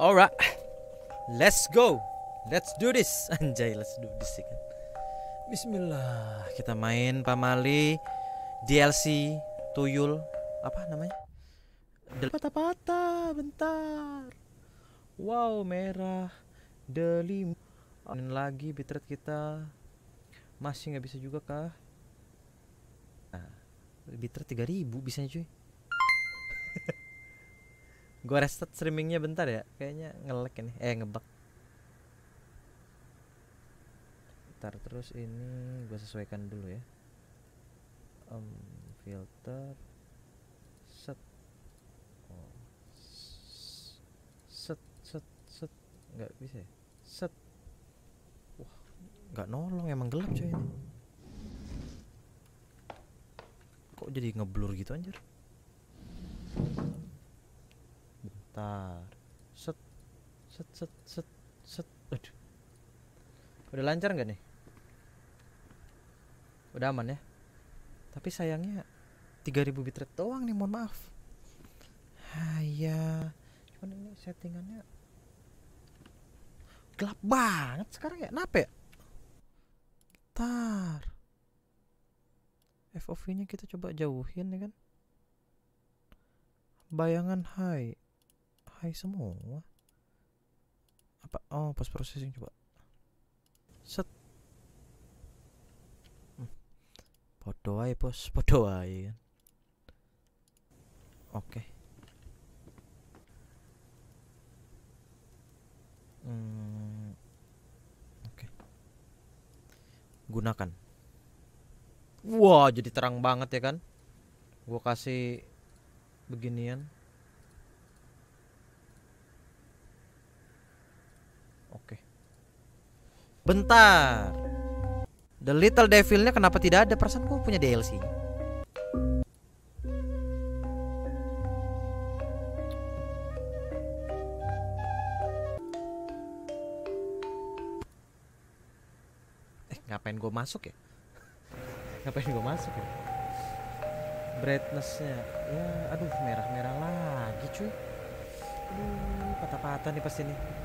Alright, let's go. Let's do this. Anjay, let's do this kan. Bismillah. Kita main pamali DLC tuyul apa namanya? Patah-patah, bentar. Wow, merah. Delim. Anin lagi bitrate kita. Masih nggak bisa juga kah? Nah, bitrate 3000 bisanya cuy. Gue restart streamingnya bentar ya Kayaknya nge-lag ini. Eh ngebug. Ntar terus ini gue sesuaikan dulu ya. Um, Filter. Set. Oh. Set Set Set. Nggak bisa ya? Set. Wah Nggak nolong emang gelap coy ini. Kok jadi ngeblur gitu anjir Bentar. Set set set set set. Aduh. Udah lancar nggak nih? Udah aman ya? Tapi sayangnya 3000 bitrate doang nih, mohon maaf. Haya. Cuman ini settingannya gelap banget sekarang ya. Kenapa ya? Bentar. FOV-nya kita coba jauhin ya kan? Bayangan high high semua. Apa? Oh post processing coba. Set. Hmm. podo aja bos. Podo aja oke. Hmm. oke. Gunakan. Wah jadi terang banget ya kan? Gua kasih beginian Oke. Bentar. The Little Devilnya kenapa tidak ada? Perasaan gua punya DLC. Eh, ngapain gua masuk ya? ngapain gua masuk ya? Brightnessnya, ya, aduh merah-merah lagi cuy. Aduh, patah-patah nih pasti nih.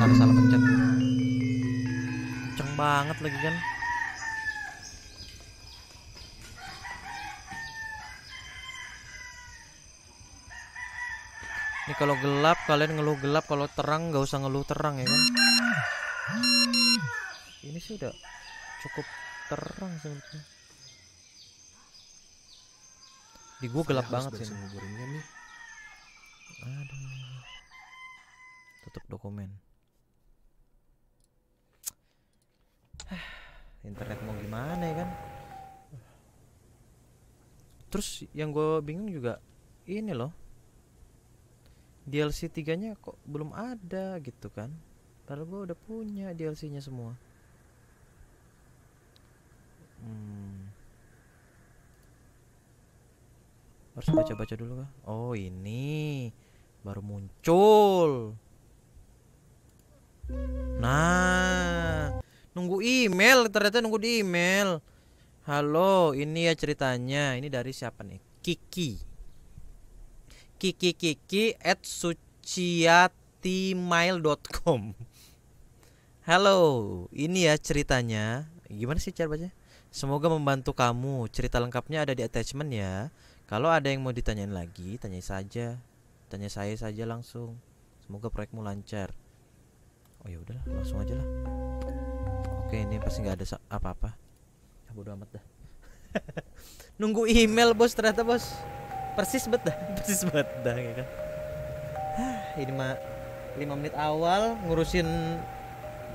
Ntar salah pencet Kenceng banget lagi kan Ini kalau gelap kalian ngeluh gelap Kalau terang nggak usah ngeluh terang ya kan Ini sih udah cukup terang sebetulnya Di gua gelap banget sih. Aduh. Tutup dokumen. Internet mau gimana ya kan? Terus yang gue bingung juga ini loh. DLC 3-nya kok belum ada gitu kan? Padahal gue udah punya DLC-nya semua. Hmm. Harus baca-baca dulu kah? Oh, ini baru muncul. Nah, nunggu email ternyata nunggu di email. Halo, ini ya ceritanya. Ini dari siapa nih? Kiki. Kiki Kiki at suciatimail.com Halo, ini ya ceritanya. Gimana sih cara baca? Semoga membantu kamu. Cerita lengkapnya ada di attachment ya. Kalau ada yang mau ditanyain lagi, tanya saja. Tanya saya saja langsung. Semoga proyekmu lancar. Oh ya udahlah, langsung aja lah. Oke, ini pasti nggak ada apa-apa. Bodo amat dah. Nunggu email bos ternyata bos. Persis bet dah, persis bet dah ya kan. Ini mah 5 menit awal ngurusin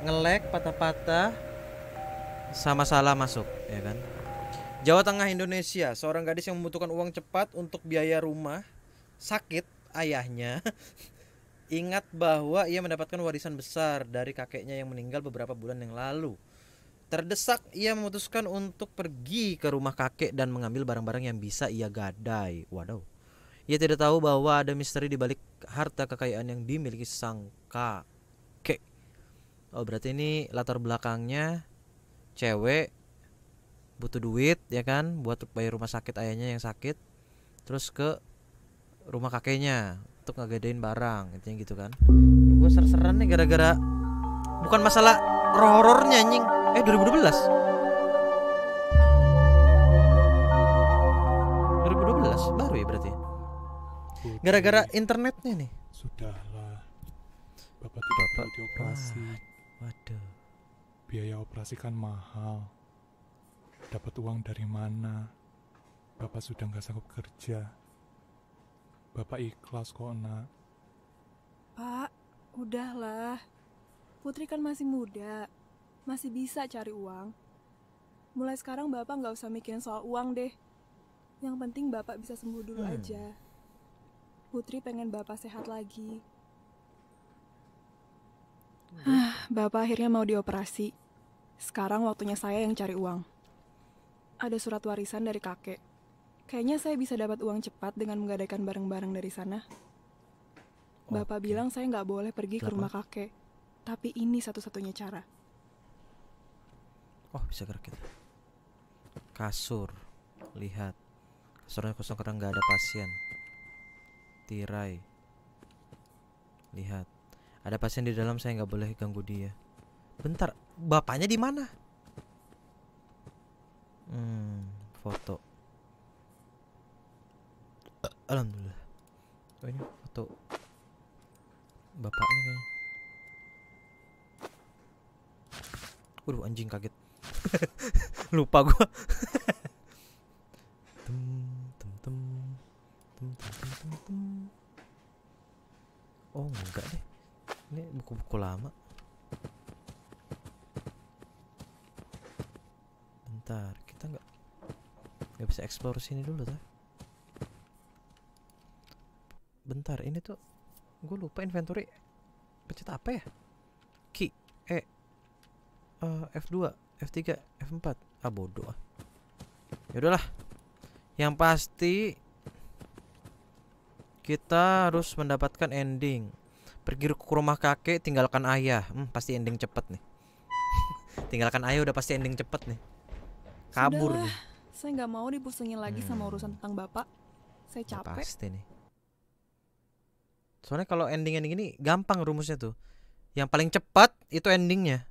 ngelek patah-patah sama salah masuk ya kan. Jawa Tengah Indonesia, seorang gadis yang membutuhkan uang cepat untuk biaya rumah, sakit ayahnya. Ingat bahwa ia mendapatkan warisan besar dari kakeknya yang meninggal beberapa bulan yang lalu. Terdesak, ia memutuskan untuk pergi ke rumah kakek dan mengambil barang-barang yang bisa ia gadai. Waduh. Ia tidak tahu bahwa ada misteri di balik harta kekayaan yang dimiliki sang kakek. Oh berarti ini latar belakangnya cewek butuh duit ya kan buat bayar rumah sakit ayahnya yang sakit terus ke rumah kakeknya untuk ngegadein barang intinya gitu kan gue ser-seran nih gara-gara bukan masalah horornya anjing eh 2012 2012 baru ya berarti Putri, gara-gara internetnya nih Sudahlah. Bapak tidak Bapak- dioperasi. waduh Biaya operasi kan mahal. Dapat uang dari mana? Bapak sudah nggak sanggup kerja. Bapak ikhlas kok nak. Pak, udahlah. Putri kan masih muda, masih bisa cari uang. Mulai sekarang Bapak nggak usah mikirin soal uang deh. Yang penting Bapak bisa sembuh dulu Hmm. aja. Putri pengen Bapak sehat lagi. Ah, Bapak akhirnya mau dioperasi. Sekarang waktunya saya yang cari uang. Ada surat warisan dari kakek. Kayaknya saya bisa dapat uang cepat dengan menggadaikan barang-barang dari sana. Bapak Oke. bilang saya nggak boleh pergi ke Berapa? rumah kakek. Tapi ini satu-satunya cara. Oh bisa gerak kita Kasur Lihat Kasurnya kosong karena nggak ada pasien Tirai Lihat Ada pasien di dalam saya nggak boleh ganggu dia Bentar Bapaknya di mana? Hmm Foto alhamdulillah. Oh ini foto bapaknya kayaknya. Waduh anjing kaget. Lupa gua. Oh enggak deh. Ini buku-buku lama. Bentar kita enggak nggak bisa explore sini dulu tuh bentar ini tuh gue lupa inventory pencet apa ya? Key e eh, F2 F3 F4 ah bodoh ah. Ya udahlah. Yang pasti kita harus mendapatkan ending. Pergi ke rumah kakek tinggalkan ayah. Hmm, pasti ending cepet nih. Tinggalkan ayah udah pasti ending cepet nih. Kabur Sudahlah, nih Saya nggak mau dipusingin lagi sama Hmm. urusan tentang Bapak. Saya Ya, capek. pasti nih soalnya kalau ending-ending ini gampang rumusnya tuh. Yang paling cepat itu endingnya.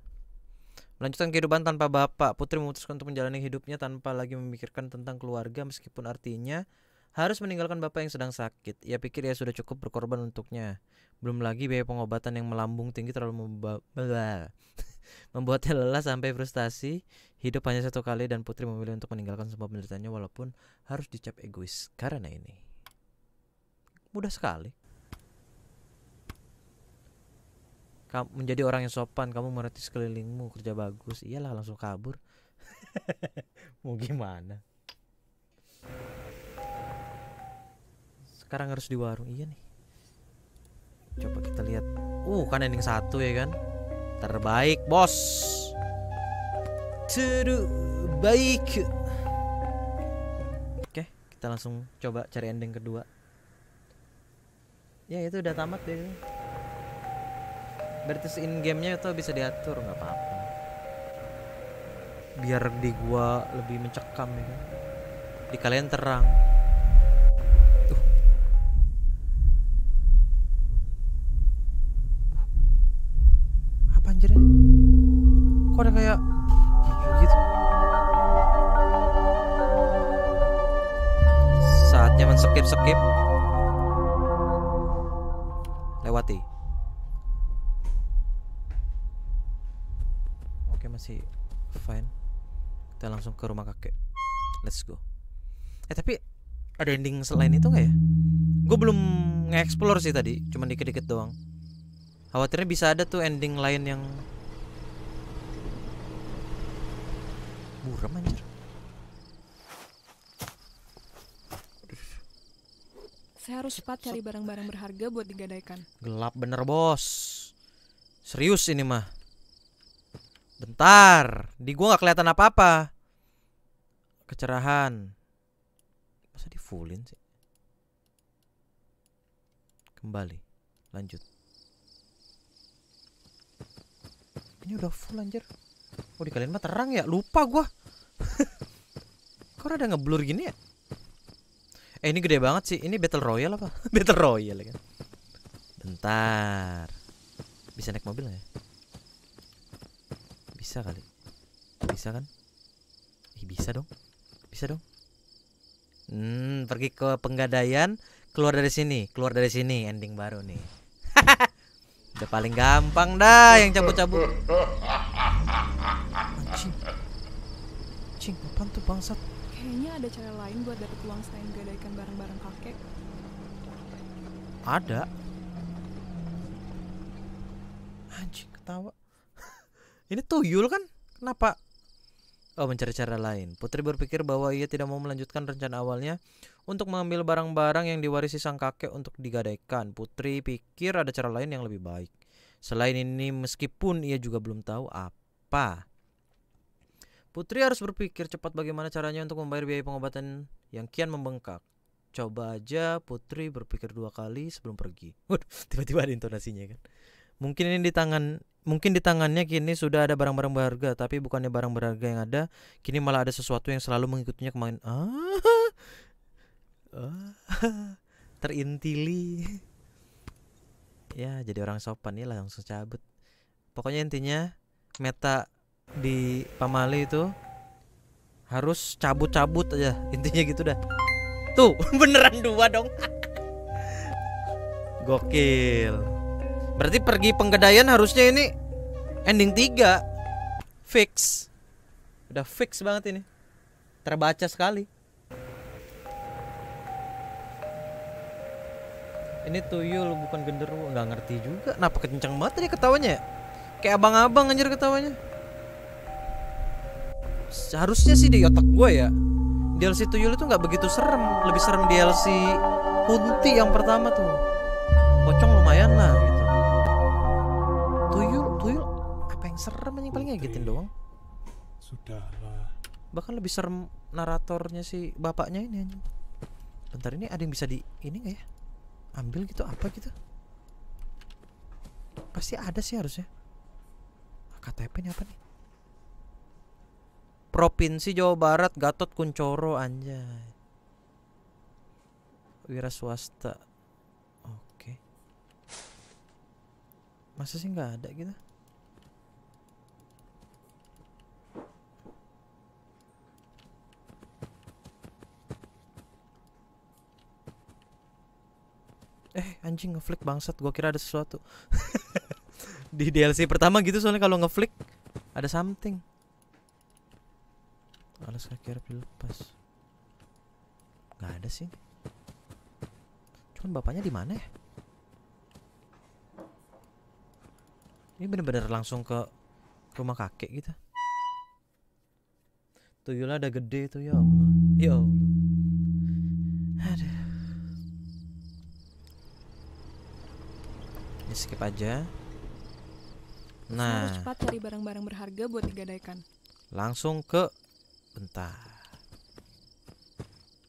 Melanjutkan kehidupan tanpa bapak putri memutuskan untuk menjalani hidupnya tanpa lagi memikirkan tentang keluarga meskipun artinya harus meninggalkan bapak yang sedang sakit. Ia pikir ia sudah cukup berkorban untuknya. Belum lagi biaya pengobatan yang melambung tinggi terlalu membuatnya lelah sampai frustasi. Hidup hanya satu kali dan putri memilih untuk meninggalkan semua penderitaannya walaupun harus dicap egois karena ini. Mudah sekali kamu menjadi orang yang sopan kamu mengerti sekelilingmu kerja bagus. Iyalah langsung kabur. Mau gimana? Sekarang harus di warung. Iya nih. Coba kita lihat. Uh kan ending satu ya kan? Terbaik bos. Terbaik. Oke kita langsung coba cari ending kedua. Ya itu udah tamat deh berarti in gamenya itu bisa diatur nggak apa-apa. Biar di gua lebih mencekam ya kan? Di kalian terang. Tuh. Apa kok ada kayak gitu? Saatnya skip skip Masih fine. Kita langsung ke rumah kakek. Let's go. Eh tapi ada ending selain itu nggak ya? Gue belum nge-explore sih tadi Cuman dikit-dikit doang. Khawatirnya bisa ada tuh ending lain yang Buram anjir. Saya harus cepat cari barang-barang berharga buat digadaikan. Gelap bener bos. Serius ini mah Bentar Di gua nggak kelihatan apa-apa Kecerahan Masa di fullin sih Kembali Lanjut Ini udah full anjir. Oh di kalian mah terang ya? Lupa gua. Kok ada ngeblur gini ya? Eh ini gede banget sih. Ini battle royale apa? battle royale kan. Bentar. Bisa naik mobil nggak ya? Bisa kali. Bisa kan? Ih, bisa dong. Bisa dong. Hmm, pergi ke penggadaian, keluar dari sini, keluar dari sini, ending baru nih. Udah paling gampang dah yang cabut-cabut. Anjing. Anjing, apaan tuh bangsat? Kayaknya ada cara lain buat dapet uang selain gadaikan barang-barang kakek. Ada. Anjing ketawa. Ini tuyul kan? Kenapa? Oh, mencari cara lain. Putri berpikir bahwa ia tidak mau melanjutkan rencana awalnya untuk mengambil barang-barang yang diwarisi sang kakek untuk digadaikan. Putri pikir ada cara lain yang lebih baik. Selain ini, meskipun ia juga belum tahu apa. Putri harus berpikir cepat bagaimana caranya untuk membayar biaya pengobatan yang kian membengkak. Coba aja Putri berpikir dua kali sebelum pergi. Tiba-tiba ada intonasinya kan. Mungkin ini di tangan mungkin di tangannya kini sudah ada barang-barang berharga, tapi bukannya barang berharga yang ada, kini malah ada sesuatu yang selalu mengikutinya kemarin. Ah, ah, terintili. Ya, jadi orang sopan ya langsung cabut. Pokoknya intinya meta di pamali itu harus cabut-cabut aja. Intinya gitu dah. Tuh, beneran dua dong. Gokil. Berarti pergi penggadaian harusnya ini ending 3 fix. Udah fix banget ini. Terbaca sekali. Ini tuyul bukan genderuwo, nggak ngerti juga. Kenapa kenceng banget tadi ketawanya ya? Kayak abang-abang anjir ketawanya. Seharusnya sih di otak gue ya. DLC tuyul itu nggak begitu serem, lebih serem DLC Kunti yang pertama tuh. Pocong lumayan lah yang serem anjing paling ngagetin Putri. doang. Sudahlah. Bahkan lebih serem naratornya si bapaknya ini anjing. Bentar ini ada yang bisa di ini nggak ya? Ambil gitu apa gitu? Pasti ada sih harusnya. KTP ini apa nih? Provinsi Jawa Barat Gatot Kuncoro anjay. Wira swasta. Oke. Masa sih nggak ada gitu? Eh anjing ngeflick bangsat gua kira ada sesuatu. Di DLC pertama gitu soalnya kalau ngeflick Ada something. Alas kaki dilepas. Gak ada sih. Cuman bapaknya di mana ya? Ini bener-bener langsung ke rumah kakek gitu. Tuyulnya ada gede tuh ya Allah. Ya Allah Ini skip aja. Saya harus Nah cepat cari barang-barang berharga buat digadaikan. langsung ke bentar.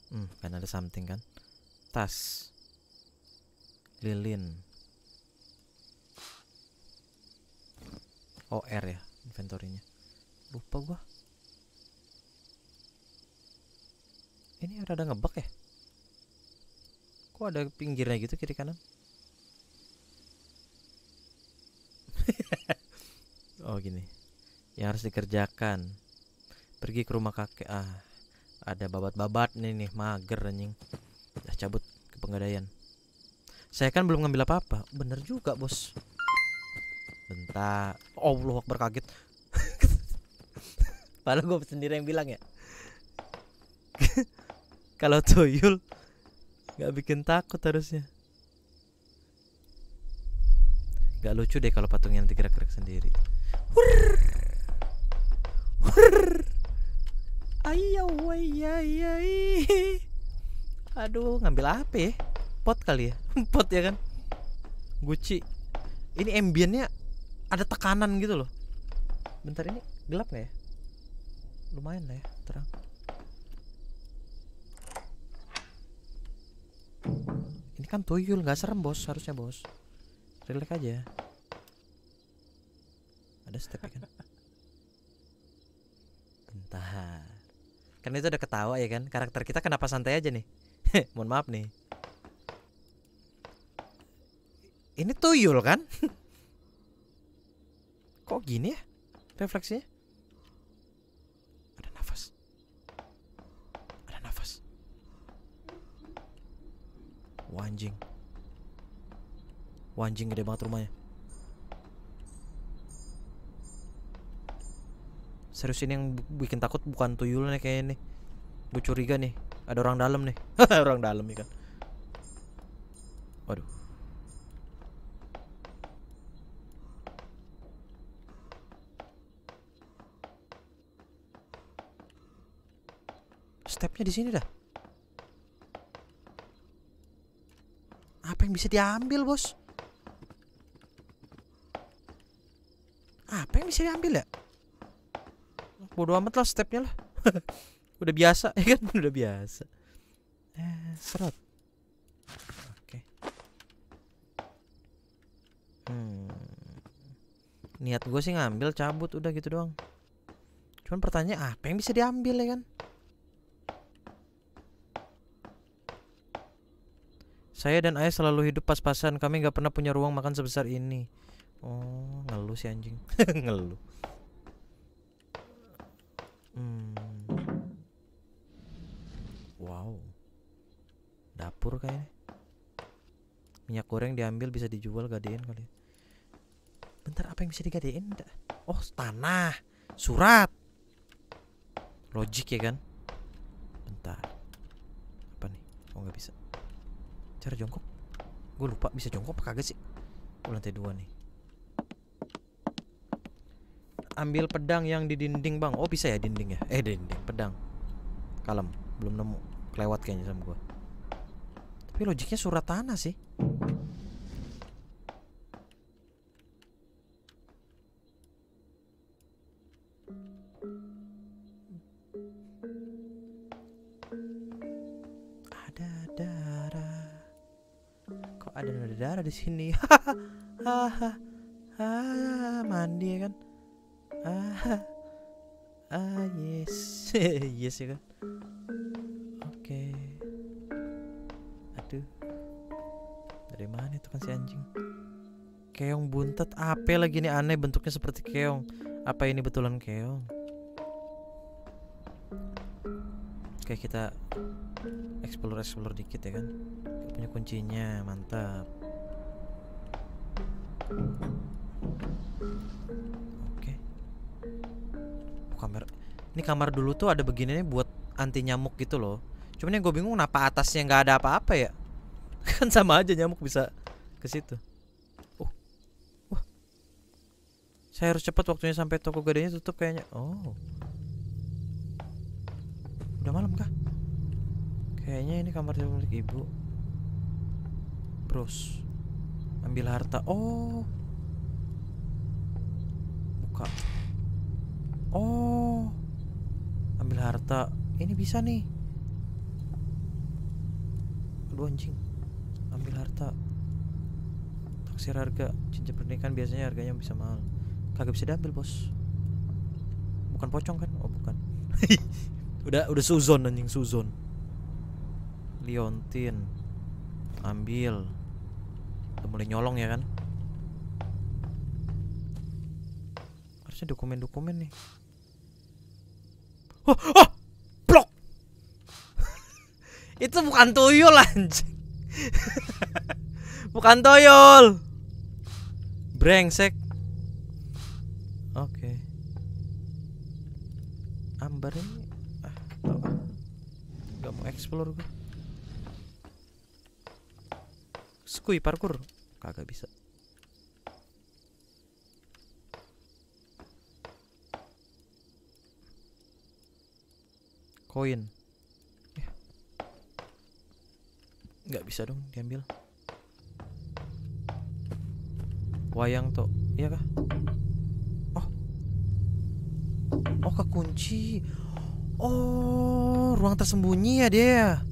Hmm kan ada something kan? Tas. Lilin. OR ya inventory-nya. Lupa gua. Ini ada ada ngebug ya? Kok ada pinggirnya gitu kiri kanan oh gini. Yang harus dikerjakan. Pergi ke rumah kakek. Ah ada babat-babat nih nih. Mager anjing. Dah cabut ke penggadaian saya kan belum ngambil apa-apa. Bener juga bos. Bentar. Allah akbar kaget. Padahal gue sendiri yang bilang ya. Kalau tuyul nggak bikin takut harusnya nggak lucu deh kalau patungnya nanti gerak-gerak sendiri Ayo, ayai. Aduh, ngambil apa ya? Pot kali ya? Pot ya kan? Gucci. Ini ambiennya ada tekanan gitu loh. Bentar ini gelap nggak ya? Lumayan lah ya, terang. Ini kan tuyul, nggak serem bos, harusnya bos. Relax aja. Ada ada stepnya kan? Bentar kan itu udah ketawa ya kan? Karakter kita kenapa santai aja nih? Mohon maaf nih. Ini tuyul kan? Kok gini ya refleksinya? Ada nafas. Ada nafas. Wanjing wanjing gede banget rumahnya. Serius ini yang bikin takut bukan tuyul nih kayaknya nih. Gue curiga nih ada orang dalam nih. Orang dalam nih kan? Waduh. Stepnya di sini dah? Apa yang bisa diambil bos apa yang bisa diambil ya? Bodo amat lah stepnya lah. Udah biasa ya kan? Udah biasa. Eh, serot. Oke. Hmm. niat gue sih ngambil cabut udah gitu doang. Cuman pertanyaan apa yang bisa diambil ya kan? Saya dan ayah selalu hidup pas-pasan. Kami nggak pernah punya ruang makan sebesar ini. Oh, ngeluh si anjing. ngeluh. Hmm. Wow. Dapur kayaknya. Minyak goreng diambil bisa dijual gadein kali. Bentar, apa yang bisa digadein? Oh, tanah, surat. Logik ya kan? Bentar. Apa nih? Oh, nggak bisa. Cara jongkok? Gue lupa bisa jongkok apa kagak sih? Oh, lantai dua nih. Ambil pedang yang di dinding bang. Oh bisa ya dinding ya? Eh dinding pedang. Kalem, belum nemu. Kelewat kayaknya sama gua. Tapi logiknya surat tanah sih. Ada darah. Kok ada darah di sini? Hahaha. Yes ya kan? Oke. Aduh, dari mana itu kan si anjing? Keong buntet, apa lagi nih aneh bentuknya seperti keong? Apa ini betulan keong? Oke kita explore explore dikit ya kan? Punya kuncinya, mantap. Oke. Oh, kamar ini kamar dulu tuh ada begininya buat anti nyamuk gitu loh. Cuman yang gue bingung kenapa atasnya nggak ada apa-apa ya? kan sama aja nyamuk bisa ke situ. Oh, wah. Saya harus cepat waktunya sampai toko gadenya tutup kayaknya. Oh, udah malam kah? Kayaknya ini kamar milik ibu. Bros, ambil harta. Oh, buka. Oh, ambil harta. Ini bisa nih. Aduh anjing. Ambil harta. Taksir harga cincin pernikahan biasanya harganya bisa mahal. Kagak bisa diambil, Bos. Bukan pocong kan? Oh, bukan. udah udah suzon anjing suzon. Liontin. Ambil. Udah mulai nyolong ya kan? Harusnya dokumen-dokumen nih. Oh, oh, blok. Itu bukan tuyul anjing. bukan tuyul. Brengsek. Oke. Ambar ini ah, tau ah. Gak mau explore gue. Skui parkur kagak bisa. Koin. Ya. Nggak bisa dong diambil. Wayang tuh, iya kah? Oh, oh kekunci. Oh, ruang tersembunyi ya dia.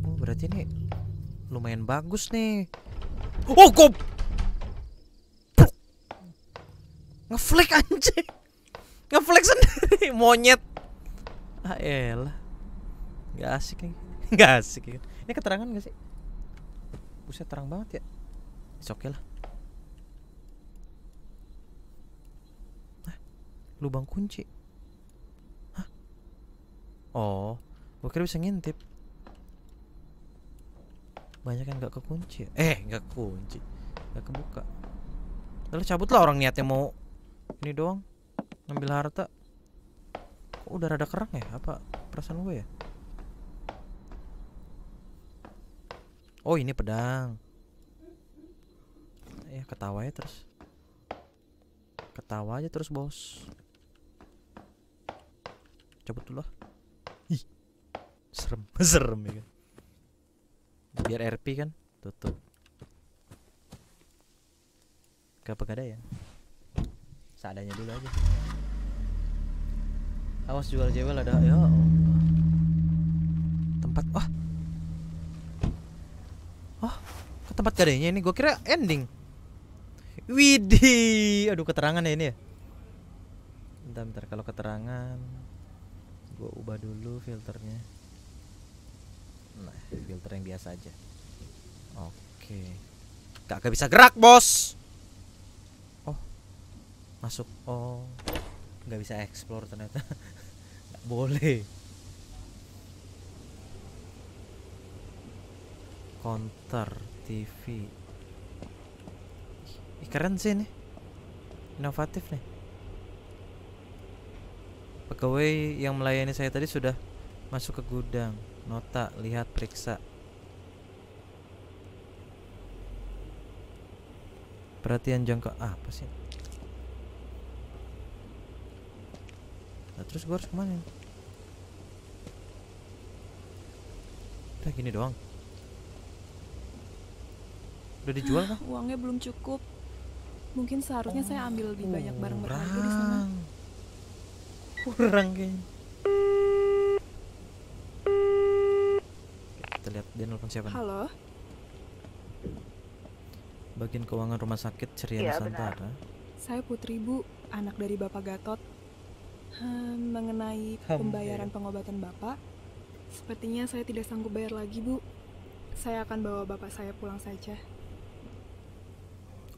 Oh, berarti ini lumayan bagus nih. Oh, kok Ngeflek anjing. Ngeflek sendiri monyet. Ah elah. Gak asik nih. Gak asik ya. Ini keterangan gak sih? Buset terang banget ya. It's okay lah. Hah? Lubang kunci. Hah? Oh, gue kira bisa ngintip. Banyak yang gak kekunci. Eh, gak kekunci. Gak kebuka. Lalu cabut lah orang niatnya mau ini doang ngambil harta. Udah rada kerang ya? Apa perasaan gue ya? Oh ini pedang. Ya ketawa ya terus. Ketawa aja terus bos. Cabut dulu. Ih, serem, serem ya kan. Biar RP kan, tutup. Gak pegadaian. Seadanya dulu aja. Awas jual jewel ada ya. Tempat wah Oh, ke tempat gadainya ini gue kira ending. Widih, aduh keterangan ya ini ya. Bentar, bentar kalau keterangan gue ubah dulu filternya. Nah, filter yang biasa aja. Oke. Gak, bisa gerak, Bos. Oh. Masuk. Oh. nggak bisa explore ternyata. Boleh. Counter TV. Ih, keren sih ini. Inovatif nih. Pegawai yang melayani saya tadi sudah masuk ke gudang. Nota, lihat, periksa. Perhatian jangka ah, apa sih? Nah, terus gua harus ke mana? Udah gini doang. Udah dijual kah? Uangnya belum cukup. Mungkin seharusnya saya ambil lebih banyak barang berharga di sana. Kurang. Kayaknya. Kita lihat dia nelfon siapa nih? Halo, Bagian keuangan rumah sakit Ceria Iya, Nusantara. saya Putri Bu, anak dari Bapak Gatot. Hmm, mengenai Ham, pembayaran iya. pengobatan Bapak, sepertinya saya tidak sanggup bayar lagi, Bu. Saya akan bawa Bapak saya pulang saja.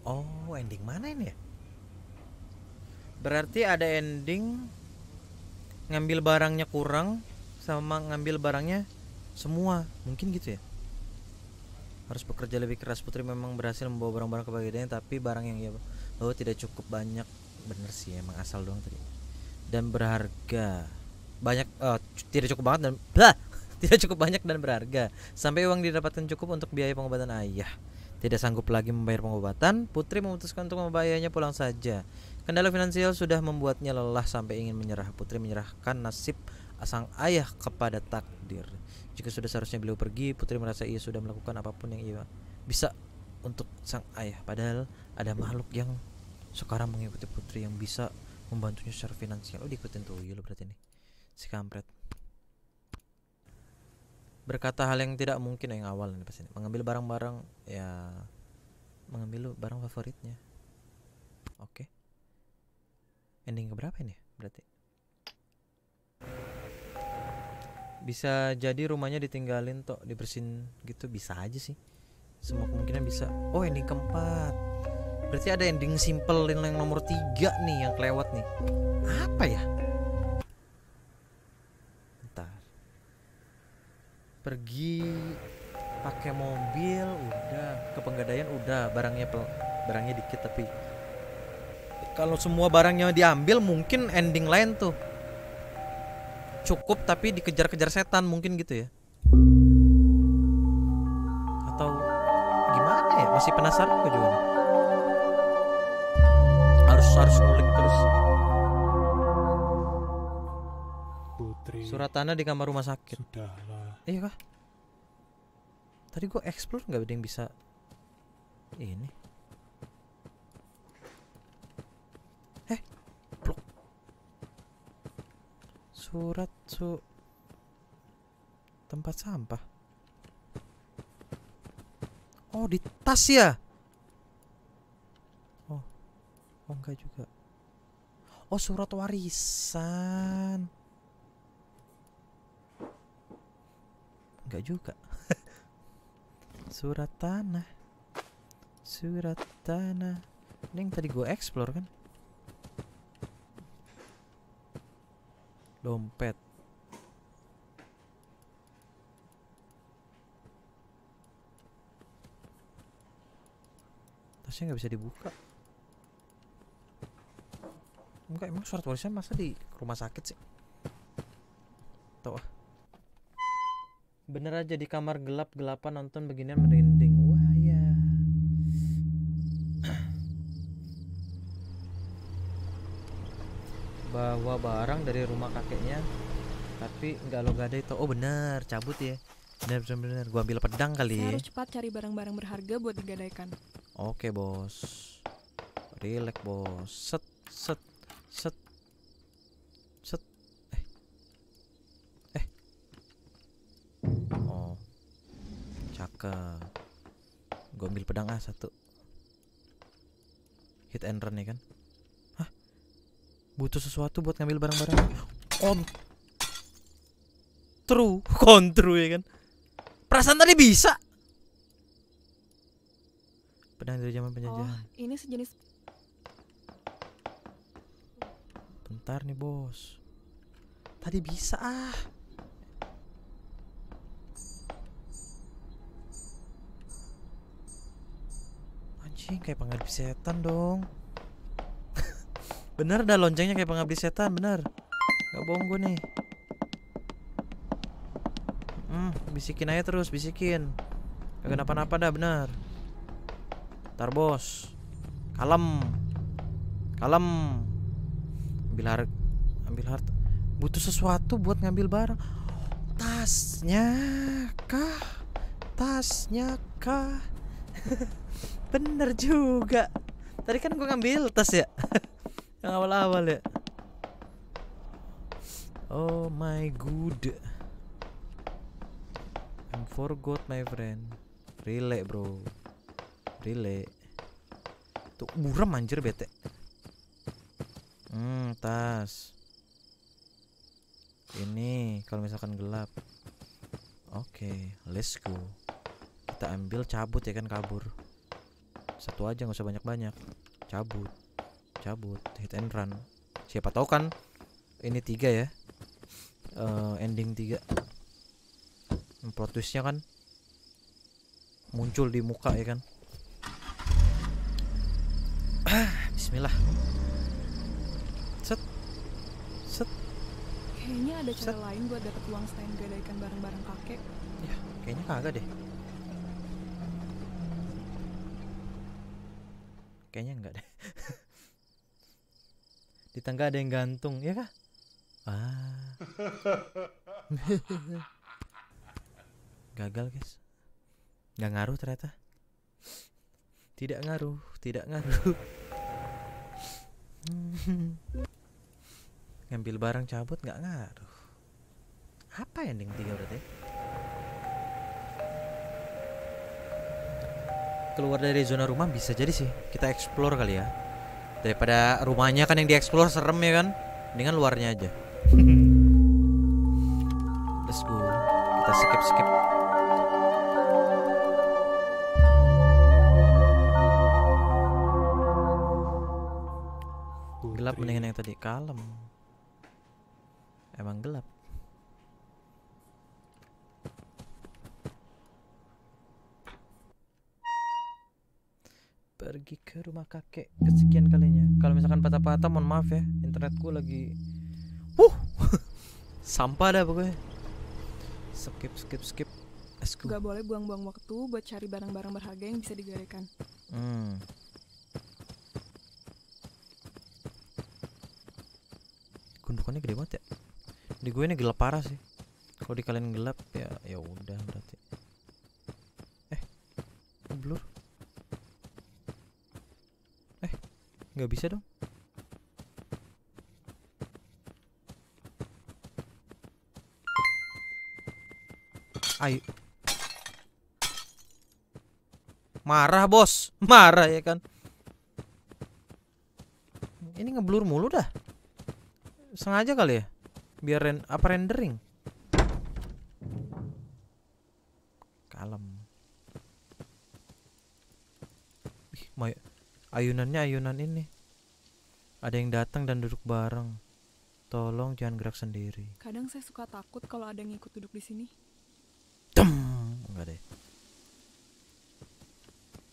Oh, ending mana ini ya? Berarti ada ending ngambil barangnya kurang sama ngambil barangnya semua. Mungkin gitu ya. Harus bekerja lebih keras Putri memang berhasil membawa barang-barang ke bagiannya tapi barang yang ia bawa tidak cukup banyak. Bener sih emang asal doang tadi. Dan berharga. Banyak c- tidak cukup banget dan Blah! tidak cukup banyak dan berharga. Sampai uang didapatkan cukup untuk biaya pengobatan ayah. Tidak sanggup lagi membayar pengobatan, Putri memutuskan untuk membayarnya pulang saja. Kendala finansial sudah membuatnya lelah sampai ingin menyerah. Putri menyerahkan nasib sang ayah kepada takdir. Jika sudah seharusnya beliau pergi, Putri merasa ia sudah melakukan apa pun yang ia bisa untuk sang ayah. Padahal ada makhluk yang sekarang mengikuti Putri yang bisa membantunya secara finansial. Oh, diikutin tuh Uyul berarti nih. Si kampret. Berkata hal yang tidak mungkin yang awal nih pasti. Mengambil barang-barang ya mengambil barang favoritnya. Oke. Ending ke berapa ini berarti? Bisa jadi rumahnya ditinggalin toh dibersihin gitu bisa aja sih. Semua kemungkinan bisa. Oh ending keempat. Berarti ada ending simple yang nomor tiga nih yang kelewat nih. Apa ya? Bentar. Pergi pakai mobil udah ke penggadaian udah barangnya pel barangnya dikit tapi kalau semua barangnya diambil mungkin ending lain tuh cukup tapi dikejar-kejar setan mungkin gitu ya atau gimana ya masih penasaran gue juga. Harus harus ngulik terus. Putri. surat tanah di kamar rumah sakit. Sudahlah. iya kah? Tadi gue explore nggak ada yang bisa ini? Eh blok. Surat su tempat sampah. Oh di tas ya oh enggak juga Oh, surat warisan. Enggak juga. surat tanah. Surat tanah. Ini yang tadi gue explore kan? Dompet. Tasnya nggak bisa dibuka. Enggak, emang surat warisan masa di rumah sakit sih? Tahu ah. Bener aja di kamar gelap-gelapan nonton beginian merinding. Wah ya. Bawa barang dari rumah kakeknya tapi nggak lo gadai itu oh bener cabut ya bener bener bener gua ambil pedang kali Saya ya harus cepat cari barang-barang berharga buat digadaikan. Oke bos Relax bos Set Set. Set. Eh. Eh. Oh. Cakep. Gue ambil pedang A satu. Hit and run ya kan? Hah? Butuh sesuatu buat ngambil barang-barang? On True. Kontru ya kan? Perasaan tadi bisa. Pedang dari zaman Oh, penjajahan ini sejenis Bentar nih bos. Tadi bisa ah. Anjing kayak pengabdi setan dong. Bener dah loncengnya kayak pengabdi setan bener. Gak bohong gue nih. Hmm bisikin aja terus bisikin. Gak kenapa-napa dah bener. Ntar bos. Kalem. Kalem ambil har ambil harta. Butuh sesuatu buat ngambil barang. Tasnya kah? Tasnya kah? Bener juga. Tadi kan gua ngambil tas ya? Yang awal-awal ya? Oh my good. I'm forgot my friend. Relay bro. Relay tuh buram anjir bete Tas. Ini kalau misalkan gelap. Oke, let's go. Kita ambil cabut ya kan kabur. Satu aja nggak usah banyak-banyak. Cabut. Cabut, hit and run. Siapa tahu kan ini tiga ya. Eh, ending tiga. Plot twistnya kan muncul di muka ya kan. Ah, Bismillah. Set. Set. Kayaknya ada cara lain buat dapat uang selain gadaikan barang-barang kakek. Ya, kayaknya kagak deh. Kayaknya enggak deh. Di tangga ada yang gantung, ya kah? Ah. Gagal, guys. Nggak ngaruh ternyata. Tidak ngaruh, tidak ngaruh. Ngambil barang cabut nggak ngaruh. Apa ending tiga berarti? Keluar dari zona rumah bisa jadi sih. Kita explore kali ya. Daripada rumahnya kan yang dieksplor serem ya kan. Dengan luarnya aja. Let's go. Kita skip skip. Gelap mendingan yang tadi kalem. Emang gelap. Pergi ke rumah kakek kesekian kalinya. Kalau misalkan patah-patah mohon maaf ya, internetku lagi Wuh. Sampah dah pokoknya. Skip skip skip. Go. Gak boleh buang-buang waktu buat cari barang-barang berharga yang bisa digadaikan. Hmm. Gundukannya gede banget ya. Di gue ini gelap parah sih. Kalau di kalian gelap ya ya udah berarti. Eh, blur. Eh, nggak bisa dong. Ayo. Marah bos, marah ya kan. Ini ngeblur mulu dah. sengaja kali ya biar ren apa rendering? Kalem. Ih, may- ayunannya ayunan ini. Ada yang datang dan duduk bareng. Tolong jangan gerak sendiri. Kadang saya suka takut kalau ada yang ikut duduk di sini. Dem! enggak deh.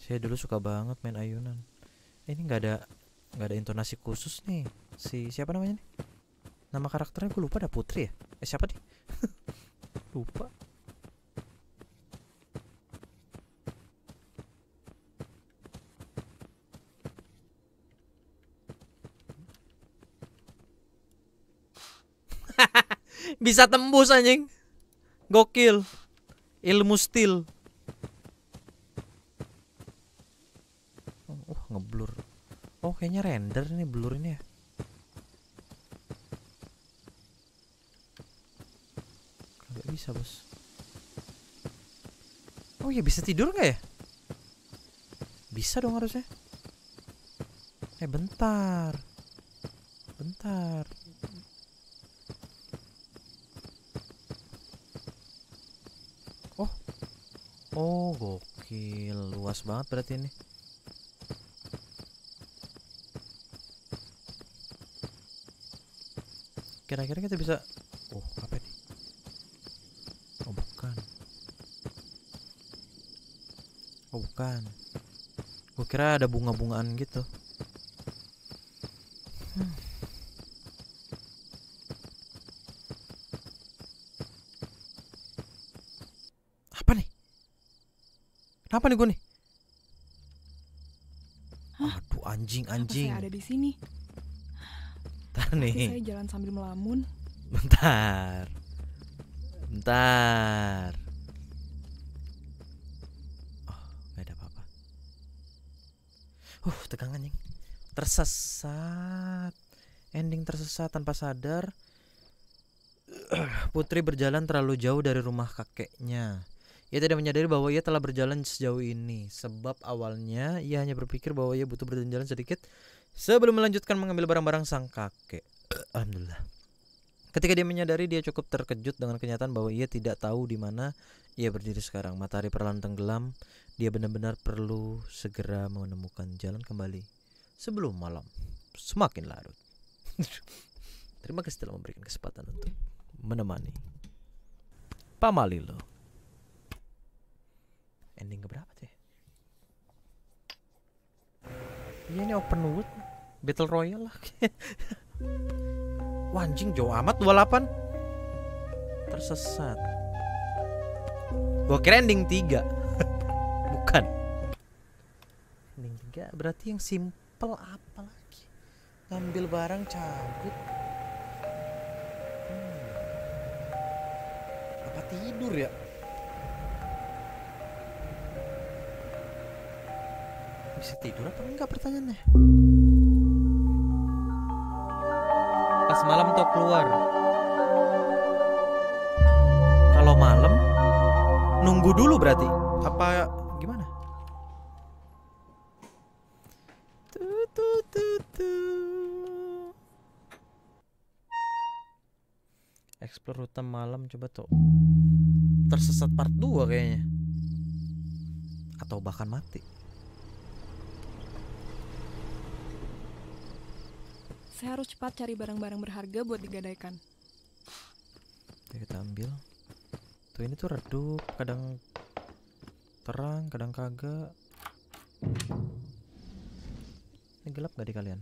Saya dulu suka banget main ayunan. Ini nggak ada nggak ada intonasi khusus nih. Si siapa namanya nih nama karakternya gue lupa ada putri ya? Eh siapa nih lupa. Bisa tembus anjing. Gokil. Ilmu steel. Oh, oh, ngeblur. Oh kayaknya render nih blur ini ya Kagak bisa bos. Oh ya bisa tidur nggak ya? Bisa dong harusnya. Eh bentar. Bentar. Oh, gokil. Luas banget berarti ini. Kira-kira kita bisa Oh, apa nih? Oh, bukan. Oh, bukan. Gue kira ada bunga-bungaan gitu. Hmm. Apa nih? Kenapa nih gue nih? Aduh anjing Kenapa anjing. saya ada di sini? Bentar Tapi nih. saya jalan sambil melamun. Bentar. Bentar. Oh, gak ada apa-apa. Tegang anjing. Tersesat. Ending tersesat tanpa sadar. Putri berjalan terlalu jauh dari rumah kakeknya. Ia tidak menyadari bahwa ia telah berjalan sejauh ini. Sebab awalnya ia hanya berpikir bahwa ia butuh berjalan sedikit sebelum melanjutkan mengambil barang-barang sang kakek. Alhamdulillah. Ketika dia menyadari, dia cukup terkejut dengan kenyataan bahwa ia tidak tahu di mana ia berdiri sekarang. Matahari perlahan tenggelam. Dia benar-benar perlu segera menemukan jalan kembali sebelum malam semakin larut. Terima kasih telah memberikan kesempatan untuk menemani Pamalilo. Ending keberapa ya? Iya ini open world Battle Royale lah Wah anjing jauh amat 28 Tersesat Gua kira ending 3 Bukan. Ending 3 berarti yang simple apa lagi? Ngambil barang cabut. Hmm. Apa tidur ya? Bisa tidur apa enggak pertanyaannya? Pas malam tuh keluar Nunggu dulu berarti. Apa gimana? Tu, tu, tu, tu. Explore hutan malam coba tuh. Tersesat part 2 kayaknya. Atau bahkan mati. Saya harus cepat cari barang-barang berharga buat digadaikan. Kita ambil tuh ini tuh redup kadang terang kadang kagak. Ini gelap gak di kalian?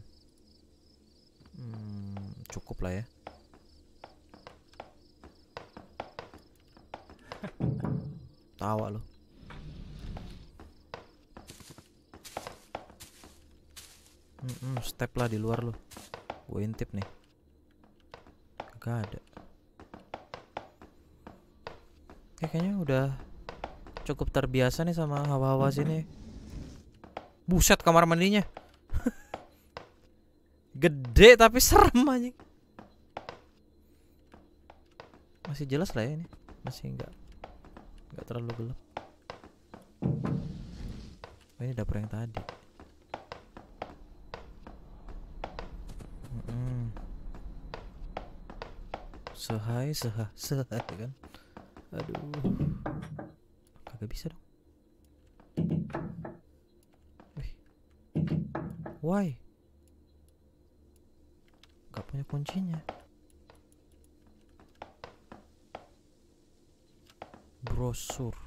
Hmm, cukup lah ya. Tawa lo Mm-mm, step lah di luar lo gue intip nih. Kagak ada Ya kayaknya udah cukup terbiasa nih sama hawa-hawa sini. Buset kamar mandinya. Gede tapi serem anjing. Masih jelas lah ya ini. Masih enggak enggak terlalu gelap. Oh, ini dapur yang tadi. Mm-mm. Sehai, seha, sehai kan. Aduh. Kagak bisa dong. Wih. Why? Gak punya kuncinya. Brosur.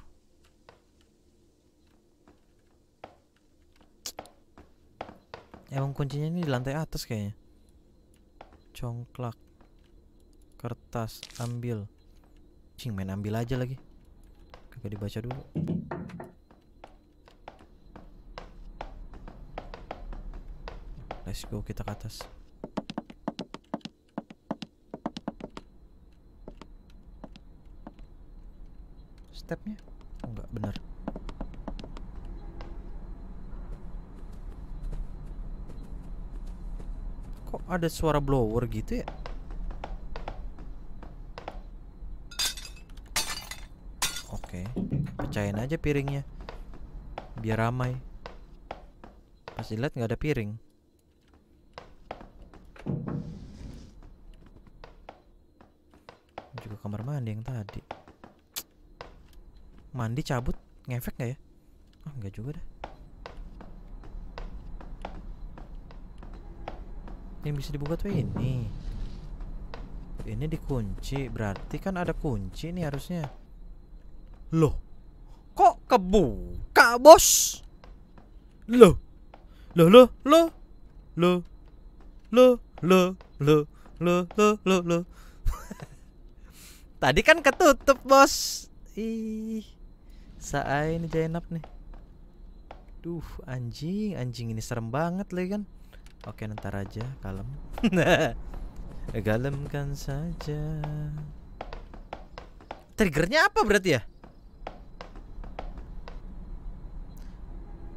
Emang kuncinya ini di lantai atas kayaknya. Congklak. Kertas, ambil. Cing main ambil aja lagi. Kagak dibaca dulu. Let's go kita ke atas. Stepnya? Oh, enggak benar. Kok ada suara blower gitu ya? Oke, pecahin aja piringnya. Biar ramai. Pas dilihat nggak ada piring. Juga kamar mandi yang tadi. Mandi cabut ngefek nggak ya? Ah nggak juga dah. Yang bisa dibuka tuh ini. Ini dikunci, berarti kan ada kunci nih harusnya. Loh, kebuka bos? Loh, loh, loh, loh, loh, loh, loh, loh, loh, loh, loh, loh. Tadi kan ketutup bos. Ih, saai ini Jainap nih. Duh, anjing, anjing ini serem banget lagi kan. Oke, ntar aja, kalem. Galemkan saja. Triggernya apa berarti ya?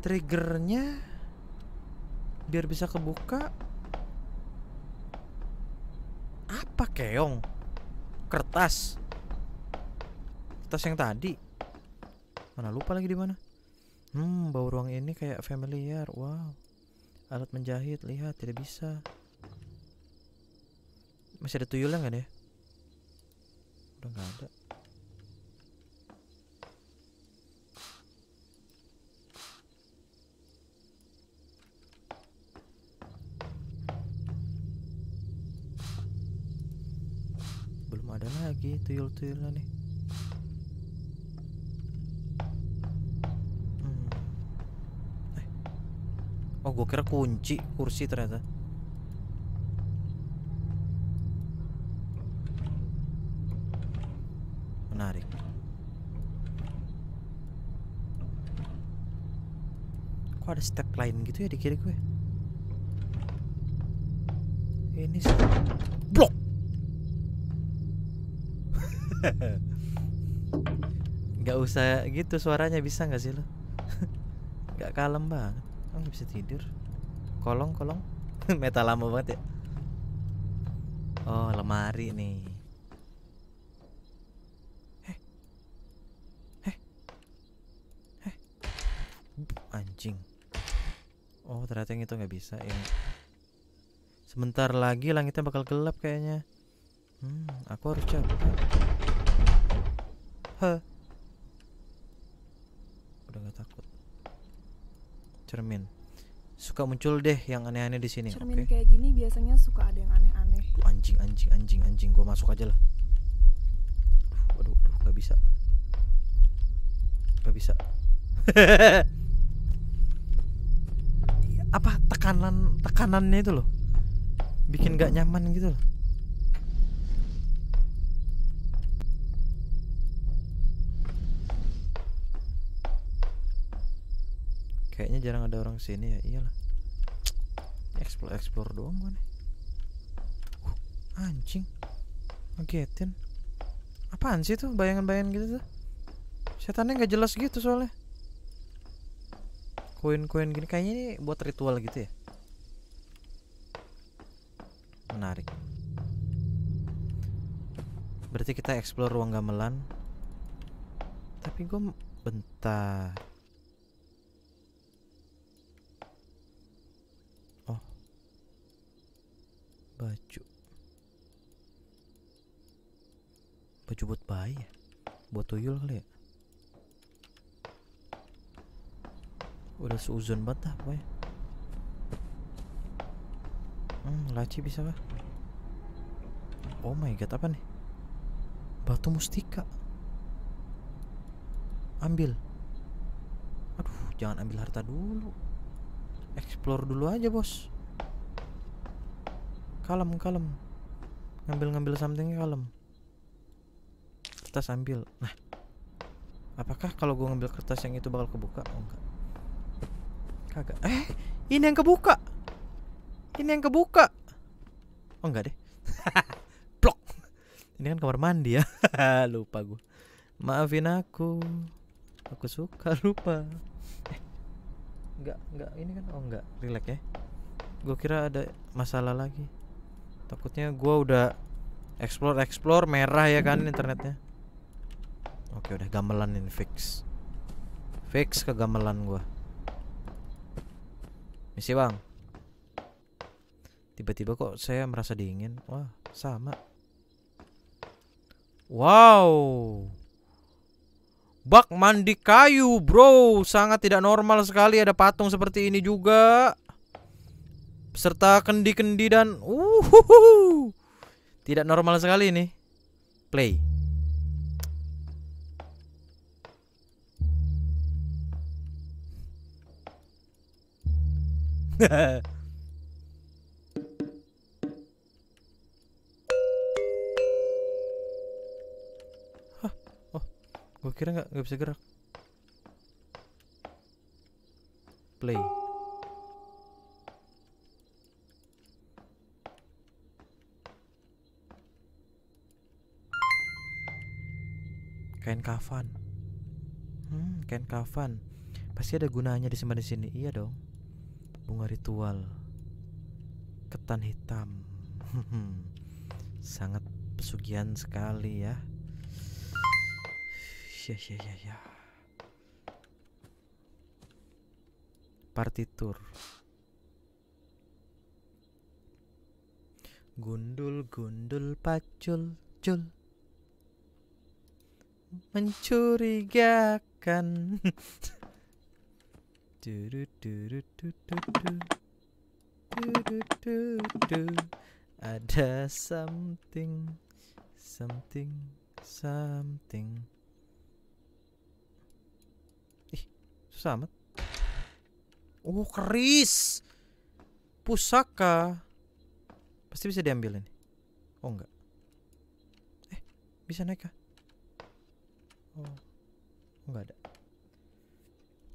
Triggernya biar bisa kebuka apa keong? Kertas. Kertas yang tadi. Mana lupa lagi di mana? Hmm, bau ruang ini kayak familiar. Wow. Alat menjahit, lihat tidak bisa. Masih ada tuyulnya nggak deh? Udah nggak ada. Belum ada lagi tuyul-tuyulnya nih. Hmm. Eh. Oh, gua kira kunci kursi ternyata. Menarik. Kok ada step lain gitu ya di kiri gue? Ini sih. Blok. Gak usah gitu suaranya bisa nggak sih lo? Gak kalem banget. Oh, nggak bisa tidur. Kolong, kolong. Meta lama banget ya. Oh, lemari nih. Anjing. Oh, ternyata yang itu nggak bisa yang Sebentar lagi langitnya bakal gelap kayaknya. Hmm, aku harus cabut. Hah. Udah gak takut. Cermin. Suka muncul deh yang aneh-aneh di sini. Cermin Oke. kayak gini biasanya suka ada yang aneh-aneh. Anjing, anjing, anjing, anjing. Gua masuk aja lah. Waduh, waduh, gak bisa. Gak bisa. Apa tekanan tekanannya itu loh? Bikin gak nyaman gitu loh. Kayaknya jarang ada orang sini ya. Iyalah. Explore explore doang gua nih. Uh, anjing. Ngagetin. Apaan sih tuh bayangan-bayangan gitu tuh? Setannya nggak jelas gitu soalnya. Koin-koin gini kayaknya ini buat ritual gitu ya. Menarik. Berarti kita explore ruang gamelan. Tapi gue bentar. Baju. Baju buat bayi ya? Buat tuyul kali ya? Udah seuzon banget dah pokoknya Hmm, laci bisa kah? Oh my god, apa nih? Batu mustika Ambil Aduh, jangan ambil harta dulu Explore dulu aja bos Kalem, kalem. Ngambil-ngambil somethingnya kalem. Kertas ambil. Nah Apakah kalau gue ngambil kertas yang itu bakal kebuka? Oh enggak. Kagak. Eh, ini yang kebuka. Ini yang kebuka. Oh enggak deh. Blok. Ini kan kamar mandi ya. Lupa gue Maafin aku. Aku suka lupa. Eh Enggak, enggak. Ini kan oh enggak. Relax ya. Gue kira ada masalah lagi Takutnya gue udah Explore explore merah ya kan internetnya. Oke udah gamelan ini fix. Fix ke gamelan gua. Misi bang? Tiba-tiba kok saya merasa dingin. Wah sama. Wow. Bak mandi kayu bro. Sangat tidak normal sekali Ada patung seperti ini juga Serta kendi-kendi dan Uhuhu. Tidak normal sekali ini Play Hah? Oh, gue kira nggak nggak bisa gerak. Play. Kain kafan. Hmm, kain kafan. Pasti ada gunanya disimpan di sini. Iya dong. Bunga ritual. Ketan hitam. Sangat pesugihan sekali ya. Ya ya ya ya. Partitur. Gundul gundul pacul cul. Mencurigakan. Ada something something something. Ih, susah amat. Oh, keris. Pusaka. Pasti bisa diambil ini. Oh, enggak. Eh, bisa naik kah? Oh. Enggak ada.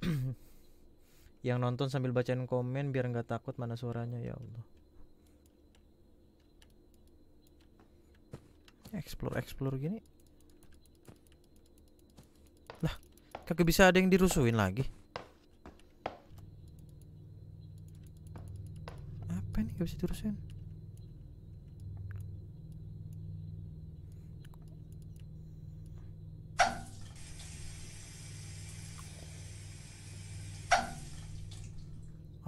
Yang nonton sambil bacain komen biar nggak takut mana suaranya ya Allah. Explore explore gini. Lah, kagak bisa ada yang dirusuhin lagi. Apa ini gak bisa dirusuhin?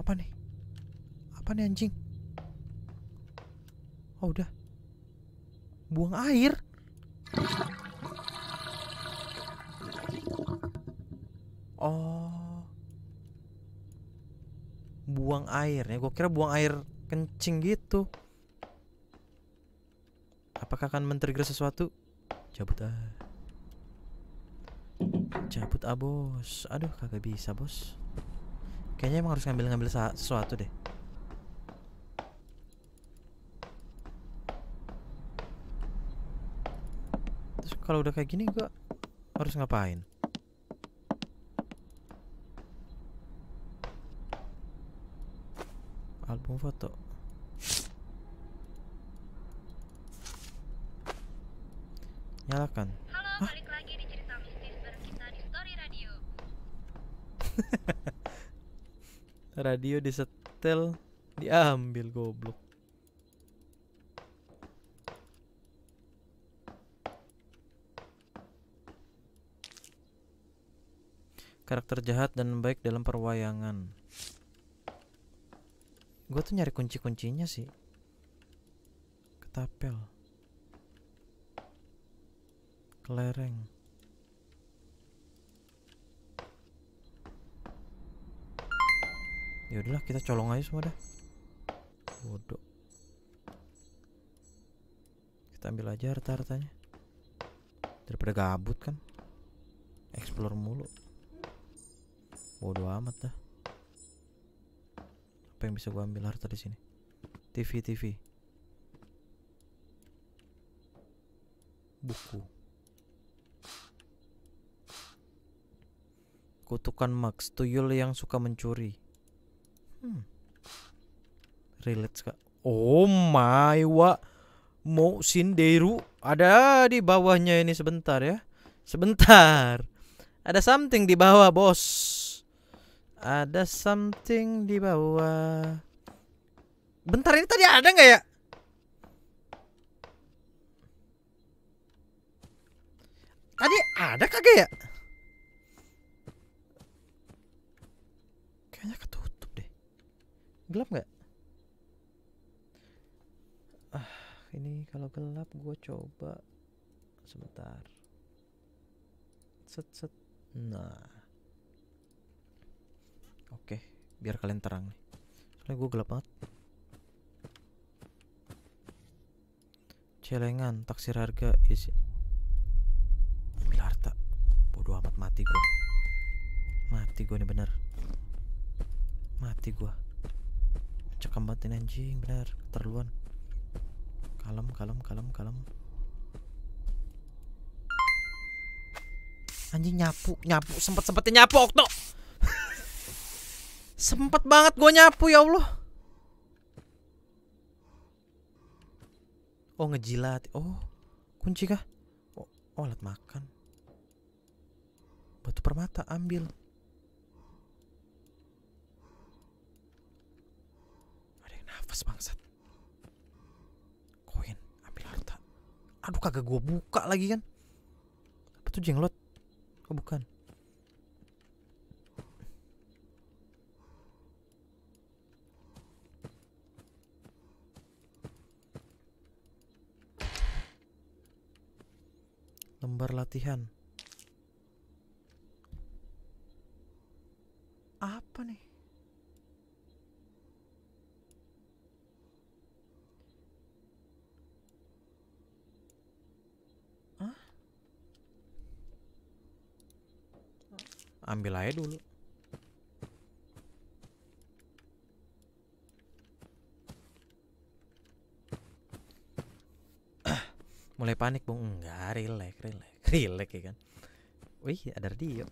Apa nih? Nih anjing? Oh udah. Buang air. Oh. Buang air ya. Gue kira buang air kencing gitu. Apakah akan men-trigger sesuatu? Cabut ah. Cabut ah bos. Aduh kagak bisa bos. Kayaknya emang harus ngambil-ngambil sesuatu deh. Kalau udah kayak gini gua harus ngapain? Album foto. Nyalakan. Halo, balik lagi di cerita mistis bareng kita di Story Radio. Radio disetel diambil goblok. Karakter jahat dan baik dalam perwayangan. Gue tuh nyari kunci-kuncinya sih. Ketapel. Kelereng. Ya udahlah kita colong aja semua dah. Bodoh. Kita ambil aja harta-hartanya. Daripada gabut kan. Explore mulu. Bodoh amat dah. Apa yang bisa gua ambil harta di sini? TV TV. Buku. Kutukan Max, tuyul yang suka mencuri. Hmm. Relate kak. Oh my wa Mo Sinderu ada di bawahnya ini sebentar ya. Sebentar. Ada something di bawah, bos. Ada something di bawah. Bentar ini tadi ada nggak ya? Tadi ada kagak ya? Kayaknya ketutup deh. Gelap nggak? Ah, ini kalau gelap gue coba sebentar. Set set. Nah. Oke, biar kalian terang nih. Soalnya gue gelap banget. Celengan, taksir harga, isi. Ambil harta. Bodoh amat mati gue. Mati gue nih bener. Mati gue. Cekam banget ini anjing bener. Keterluan. Kalem, kalem, kalem, kalem. Anjing nyapu, nyapu, sempet sempetnya nyapu Okto. Sempet banget gue nyapu ya Allah. Oh ngejilat. Oh kunci kah? Oh, oh alat makan. Batu permata ambil. Ada yang nafas bangsat. Koin ambil harta. Aduh kagak gua buka lagi kan. Apa tuh jenglot? Oh bukan. Lembar latihan. Apa nih? Hah? Ambil aja dulu. Mulai panik bung. Enggak, relax, relax Relax ya kan? Wih, ada radio.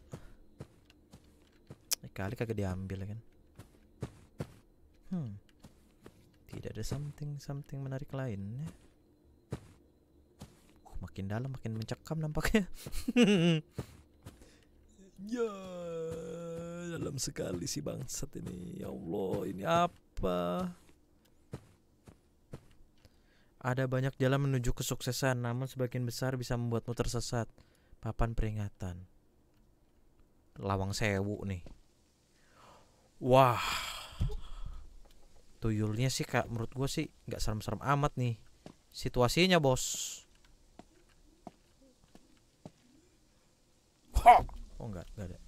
Kali kagak diambil ya kan? Hmm. Tidak ada something something menarik lainnya. Uh, Makin dalam makin mencekam nampaknya. Ya Dalam sekali si bangsat ini. Ya Allah ini apa Ada banyak jalan menuju kesuksesan, namun sebagian besar bisa membuatmu tersesat. Papan peringatan. Lawang sewu nih. Wah. Tuyulnya sih kak, menurut gue sih nggak serem-serem amat nih. Situasinya bos. Oh enggak, enggak ada.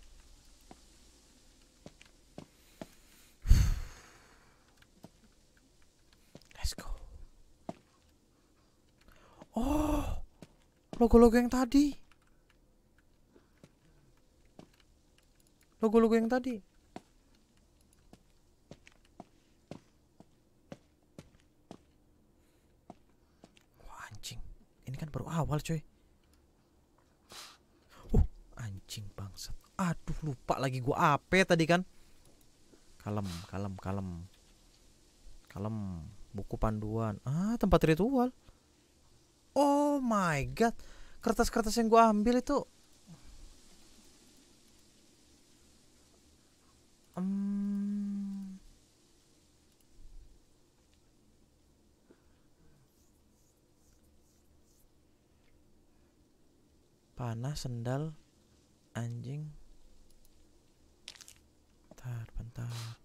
Let's go. Oh, logo-logo yang tadi. Logo-logo yang tadi. Wah, anjing. Ini kan baru awal, coy. Uh, anjing bangsat. Aduh, lupa lagi gua apa tadi kan. Kalem, kalem, kalem. Kalem, buku panduan. Ah, tempat ritual. Oh my god, kertas-kertas yang gua ambil itu. Hmm. Panah, sendal, anjing. Bentar, bentar.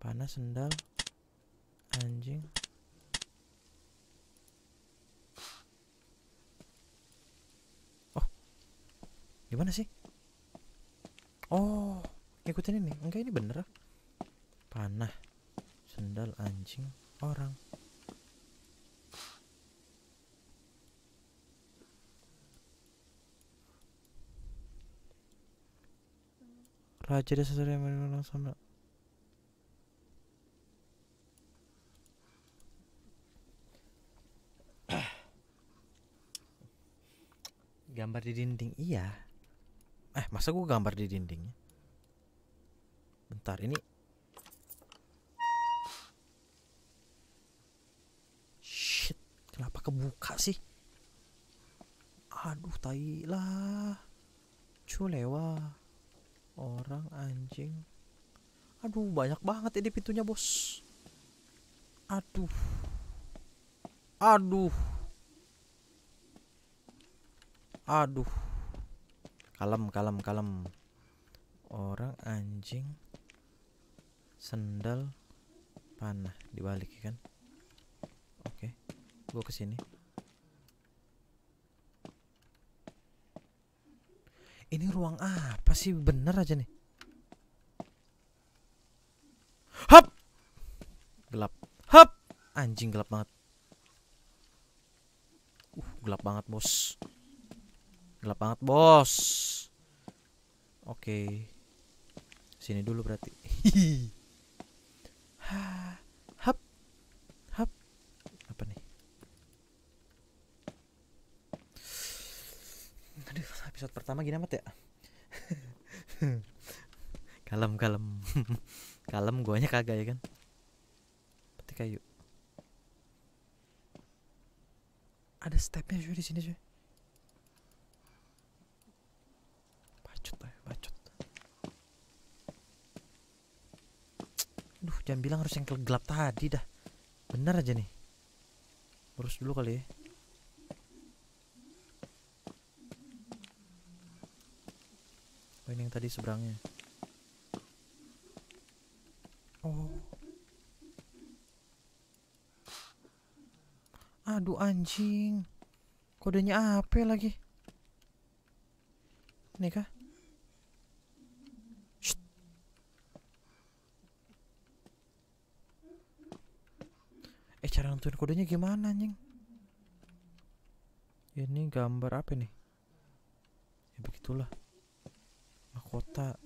panas sendal. Anjing. Oh. Gimana sih? Oh ikutin ini. Enggak ini bener ah. panah sendal anjing orang. Raja desa yang menolong sama Gambar di dinding. Iya. Eh masa gua gambar di dinding? Bentar ini Shit Kenapa kebuka sih? Aduh tai lah. Culewa Orang anjing. Aduh banyak banget ini pintunya bos. Aduh. Aduh Aduh. Kalem kalem kalem. Orang anjing. Sendal Panah dibalik ya kan? Oke Gua ke sini Ini ruang apa sih? Bener aja nih. Hap! Gelap. Hap! Anjing gelap banget. Uh gelap banget bos Gelap banget bos. Oke. Sini dulu berarti. Ha, Hap. Hap. Apa nih? Aduh episode pertama gini amat ya? Kalem kalem. Kalem guanya kagak ya kan? Peti kayu Ada stepnya cuy di sini cuy Duh jangan bilang harus yang gelap tadi dah. Bener aja nih. Urus dulu kali ya. Oh ini yang tadi seberangnya. Oh. Aduh anjing. Kodenya apa lagi. Ini kah Eh cara nentuin kodenya gimana anjing? Ini gambar apa nih Ya begitulah. Mahkota.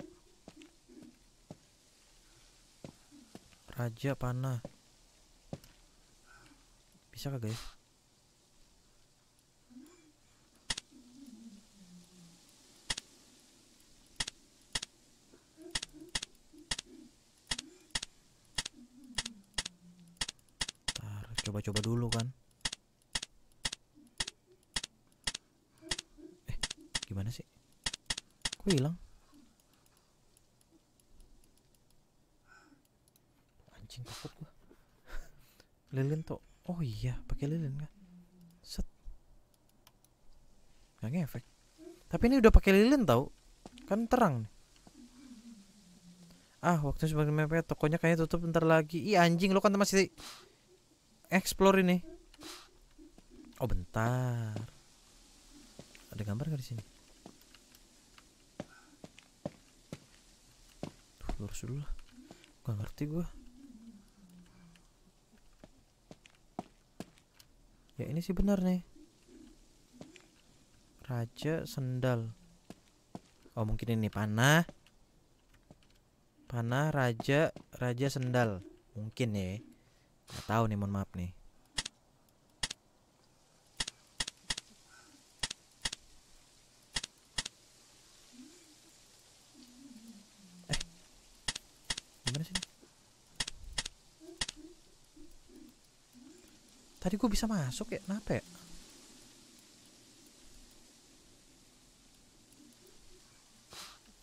Raja panah. Bisa kagak ya Ntar coba-coba dulu kan. Eh gimana sih? Kok hilang? Anjing takut gua. Lilin tuh. Oh iya pakai lilin kan? Set. Nggak ngefek. Tapi ini udah pakai lilin tau. Kan terang nih. Ah waktu sebagai mepet tokonya kayaknya tutup bentar lagi. Ih anjing lo kan masih explore ini. Oh bentar. Ada gambar nggak di sini? Lurus dulu lah. Gak ngerti gua. Ya ini sih benar nih. Raja sendal. Oh mungkin ini panah. Panah raja raja sendal. Mungkin ya nggak tahu nih mohon maaf nih eh gimana sih? Tadi gue bisa masuk ya, kenapa ya?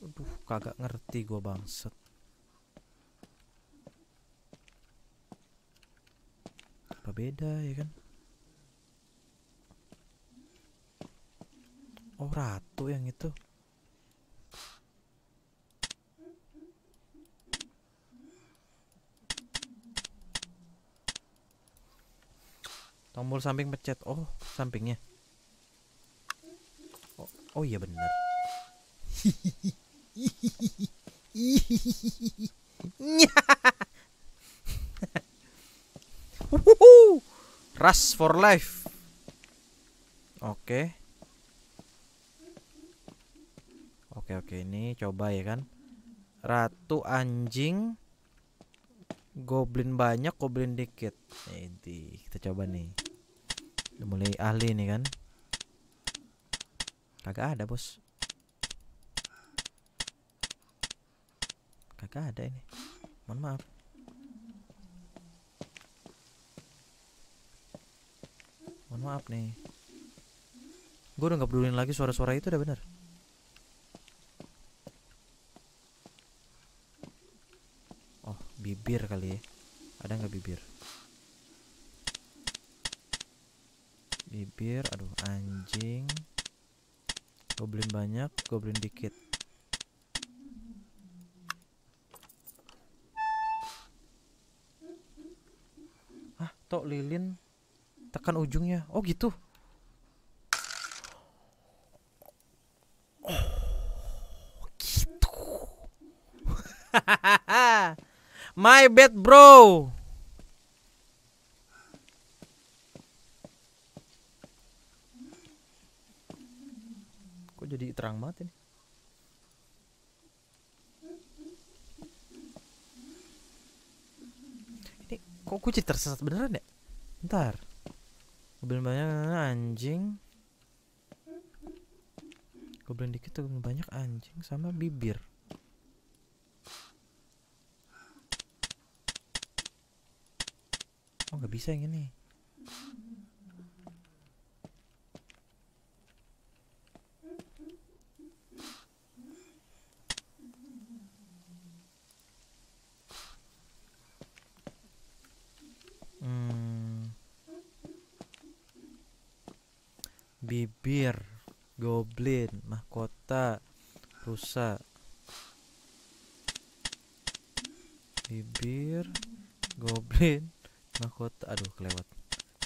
Aduh, kagak ngerti gue bangset. Beda ya kan? Oh, ratu yang itu. Tombol samping pencet. Oh, sampingnya. Oh, oh iya benar. Rush for life. Oke. Oke oke ini coba ya kan. Ratu anjing. Goblin banyak, goblin dikit. Ini kita coba nih. Mulai ahli nih kan. Kagak ada, Bos. Kagak ada ini. Mohon maaf. Maaf nih. Gue udah nggak pedulin lagi suara-suara itu udah bener. Oh, bibir kali ya. Ada nggak bibir? Bibir, aduh anjing. Goblin banyak, goblin dikit. Ah, tok lilin tekan ujungnya. Oh, gitu. Oh, gitu. My bad, bro. Kok jadi terang banget ini? Kok gue jadi tersesat beneran ya? Ntar Goblin banyak anjing. Goblin dikit tuh banyak anjing sama bibir. Oh nggak bisa yang ini Bibir, goblin, mahkota, rusa. Bibir, goblin, mahkota. Aduh, kelewat.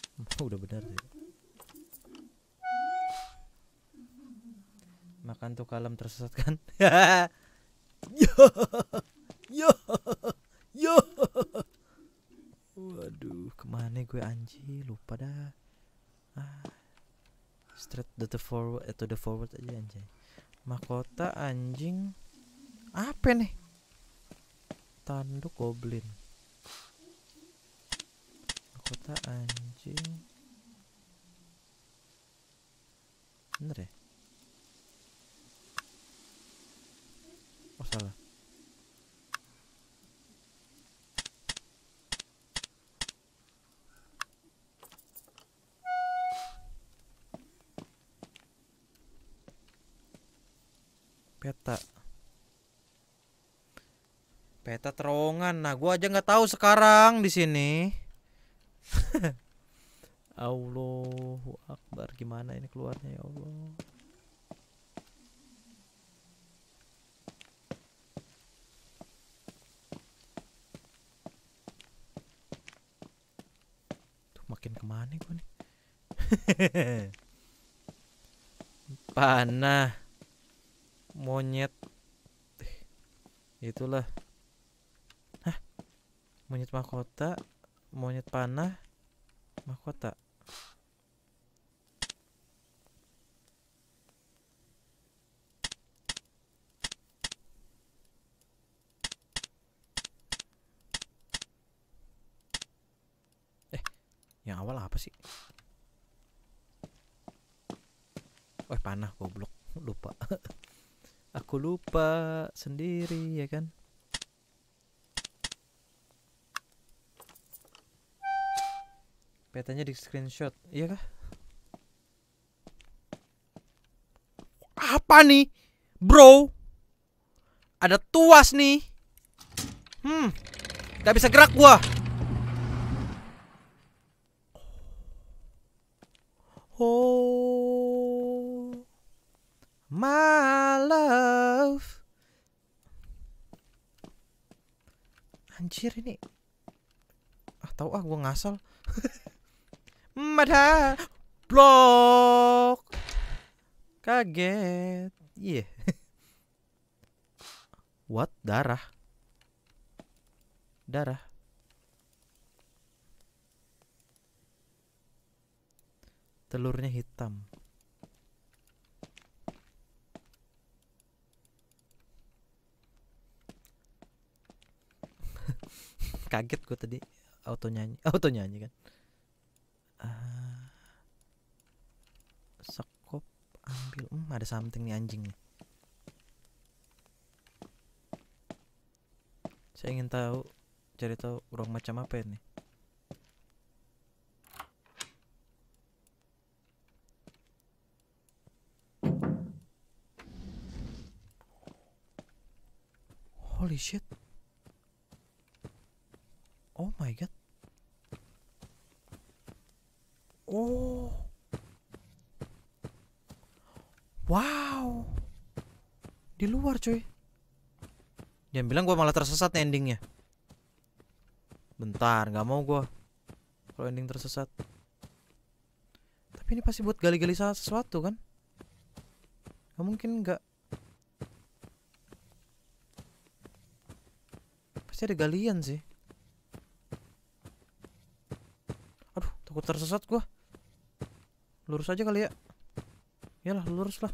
Udah benar sih. Makan tuh kalem tersesat kan? yo, yo, yo. Waduh, ke mana gue anji? Lupa dah. Straight to the forward, eh, to the forward aja anjay. Mahkota anjing. Apa nih? Tanduk goblin. Mahkota anjing. Bener ya? Oh salah. Peta. Peta terowongan. Nah, gua aja nggak tahu sekarang di sini. Allahu Akbar gimana ini keluarnya ya Allah. Tuh makin ke mana gua nih? Panah monyet. Itulah. Hah? monyet mahkota monyet panah mahkota. Eh yang awal apa sih? Oh panah goblok. Lupa Aku lupa sendiri ya kan. Petanya di screenshot, iya kah? Apa nih, bro? Ada tuas nih. Hmm, gak bisa gerak gua. Oh, my love. Anjir ini. Ah tahu ah gua ngasal. Mada blok. Kaget. Iya. What? Darah. Darah. Telurnya hitam. Kaget gue tadi auto nyanyi, auto nyanyi kan. Ah. sekop ambil, hmm, ada something nih anjing nih. Saya ingin tahu, cari tahu ruang macam apa ini. Holy shit. Oh my god. Oh. Wow. Di luar cuy. Jangan bilang gua malah tersesat nih endingnya. Bentar, nggak mau gua. Kalau ending tersesat. Tapi ini pasti buat gali-gali sesuatu kan? Gak mungkin nggak. Pasti ada galian sih. Takut tersesat gua. Lurus aja kali ya. Yalah, lurus lah.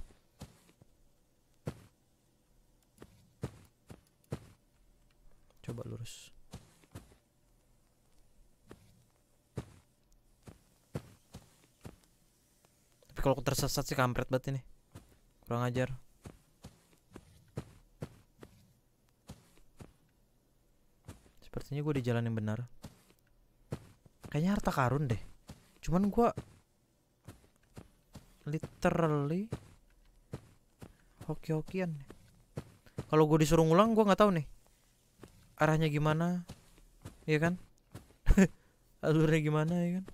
Coba lurus. Tapi kalau aku tersesat sih kampret banget ini. Kurang ajar. Sepertinya gue di jalan yang benar. Kayaknya harta karun deh. Cuman gue literally hoki-hokian. Kalau gue disuruh ngulang gue nggak tahu nih arahnya gimana, ya kan? Alurnya gimana ya kan?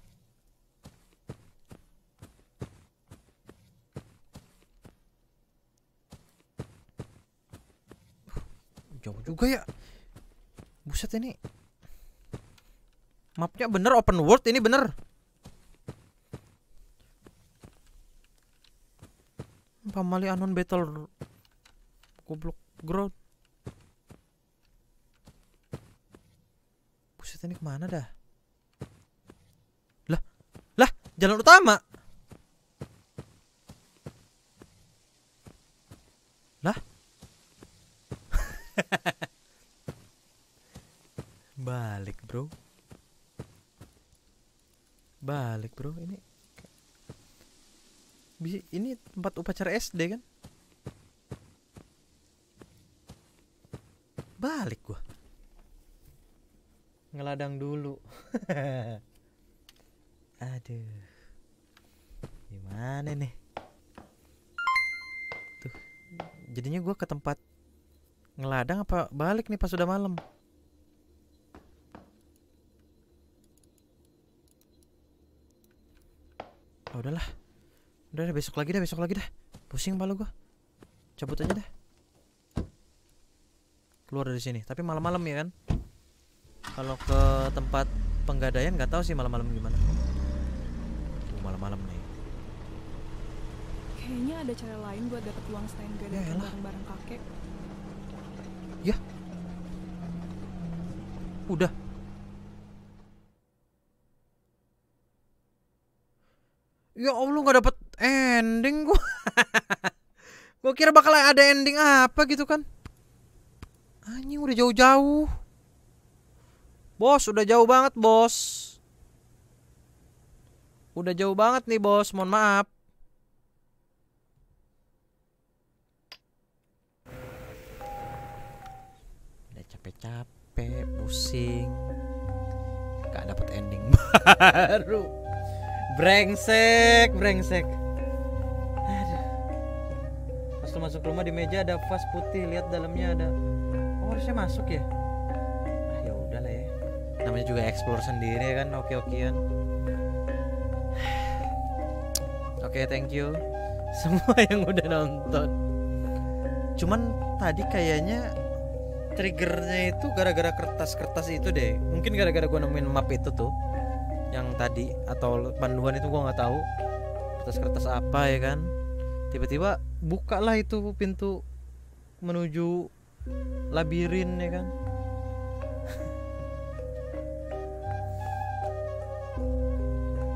Jauh juga ya. Buset ini. Mapnya bener open world ini bener. Pamali Anon Battle Goblok ground. Buset ini ke mana dah? Lah, lah, jalan utama. Lah, balik bro. Balik bro, ini ini tempat upacara SD kan? Balik gua. Ngeladang dulu. Aduh. Gimana nih? Tuh. Jadinya gua ke tempat ngeladang apa balik nih pas sudah malam? Oh, udahlah. Udah deh, besok lagi dah, besok lagi dah. Pusing malu gua. Cabut aja dah. Keluar dari sini, tapi malam-malam ya kan? Kalau ke tempat penggadaian nggak tahu sih malam-malam gimana. Tuh malam-malam nih. Kayaknya ada cara lain buat dapat uang selain gadaikan Yaelah. barang-barang kakek. Udah. Ya Allah nggak dapet ending gua. gua kira bakal ada ending apa gitu kan. Anjing udah jauh-jauh. Bos, udah jauh banget, Bos. Udah jauh banget nih, Bos. Mohon maaf. Udah capek-capek, pusing. Gak dapet ending baru. Brengsek, brengsek. Masuk rumah di meja ada vas putih, lihat dalamnya ada. Oh, harusnya masuk ya? Ah, ya udahlah ya. Namanya juga explore sendiri kan, oke-okean. Oke, thank you semua yang udah nonton. Cuman tadi kayaknya triggernya itu gara-gara kertas-kertas itu deh. Mungkin gara-gara gua nemuin map itu tuh yang tadi atau panduan itu gua nggak tahu kertas-kertas apa ya kan tiba-tiba bukalah itu pintu menuju labirin ya kan?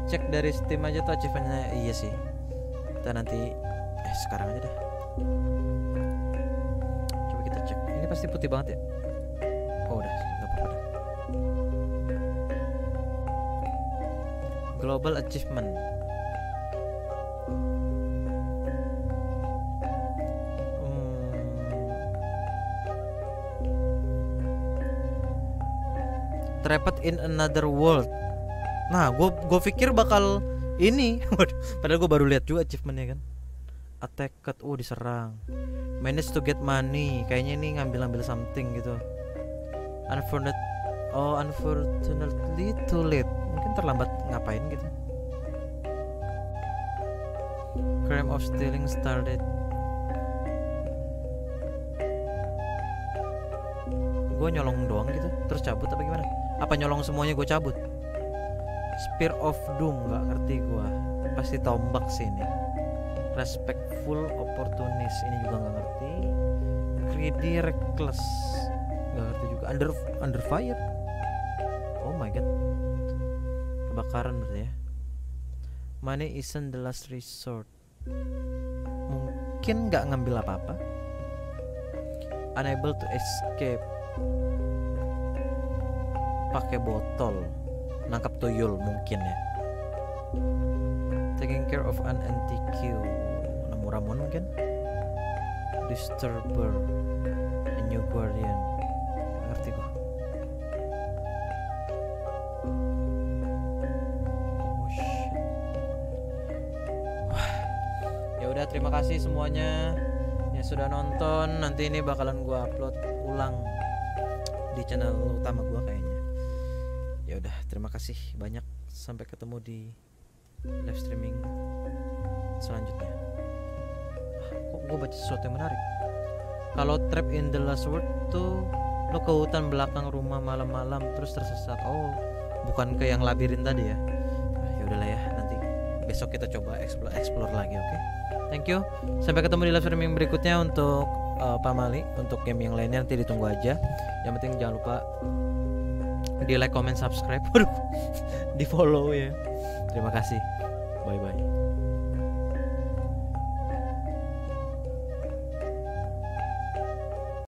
Cek dari Steam aja tuh achievementnya iya sih. Kita nanti eh sekarang aja dah. Coba kita cek. Ini pasti putih banget ya? Oh udah. Nggak apa-apa global achievement Trapped in another world. Nah, gue gue pikir bakal ini, padahal gue baru lihat juga achievementnya kan. Attacked, oh diserang. Manage to get money, kayaknya ini ngambil-ngambil something gitu. Unfortunate, oh unfortunately too late. Mungkin terlambat ngapain gitu. Crime of stealing started. Gue nyolong doang gitu, terus cabut apa gimana? Apa nyolong semuanya gue cabut? Spear of Doom nggak ngerti gua. Pasti tombak sih ini. Respectful opportunist ini juga nggak ngerti. Greedy reckless nggak ngerti juga. Under under fire? Oh my god. Kebakaran berarti ya. Money isn't the last resort. Mungkin nggak ngambil apa-apa. Unable to escape pakai botol nangkap tuyul mungkin ya. Taking care of an NTQ nemu ramuan mungkin. Disturber. A new guardian. Ngerti gua? Oh ya udah terima kasih semuanya yang sudah nonton. Nanti ini bakalan gua upload ulang di channel utama gua kayaknya. ya terima kasih banyak. Sampai ketemu di live streaming selanjutnya. Ah, kok gue baca sesuatu yang menarik? Kalau trap in the last word tuh lo ke hutan belakang rumah malam-malam terus tersesat. Oh bukan ke yang labirin tadi ya? Ah, ya udahlah ya nanti besok kita coba explore explore lagi oke? Thank you. Sampai ketemu di live streaming berikutnya untuk uh, Pak Mali untuk game yang lainnya nanti ditunggu aja. Yang penting jangan lupa di like, comment, subscribe, di follow ya. Terima kasih. Bye bye.